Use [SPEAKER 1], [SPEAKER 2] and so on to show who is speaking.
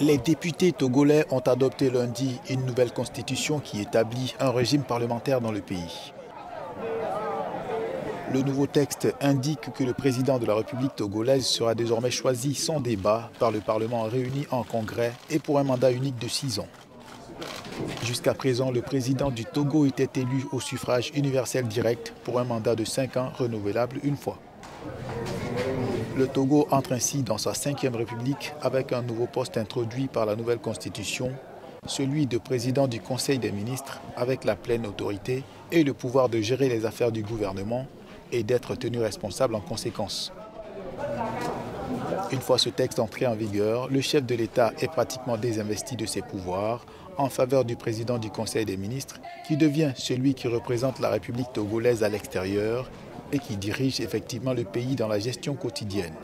[SPEAKER 1] Les députés togolais ont adopté lundi une nouvelle constitution qui établit un régime parlementaire dans le pays. Le nouveau texte indique que le président de la République togolaise sera désormais choisi sans débat par le Parlement réuni en congrès et pour un mandat unique de six ans. Jusqu'à présent, le président du Togo était élu au suffrage universel direct pour un mandat de cinq ans renouvelable une fois. Le Togo entre ainsi dans sa cinquième république avec un nouveau poste introduit par la nouvelle constitution, celui de président du Conseil des ministres avec la pleine autorité et le pouvoir de gérer les affaires du gouvernement et d'être tenu responsable en conséquence. Une fois ce texte entré en vigueur, le chef de l'État est pratiquement désinvesti de ses pouvoirs en faveur du président du Conseil des ministres qui devient celui qui représente la République togolaise à l'extérieur et qui dirige effectivement le pays dans la gestion quotidienne.